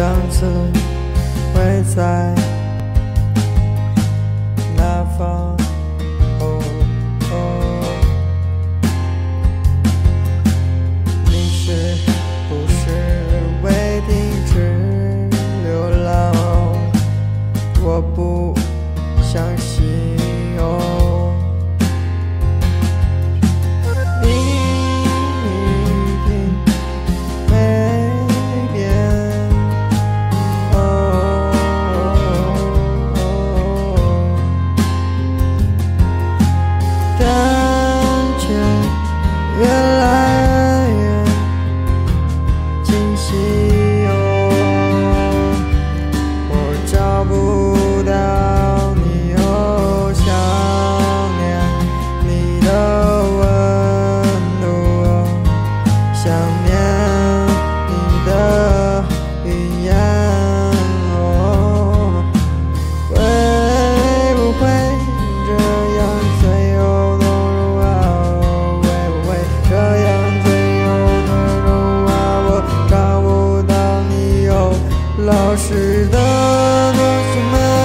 样子会在哪方？哦哦，你是不是会停止流浪？我不相信哦，感觉消失的同学们，都别笑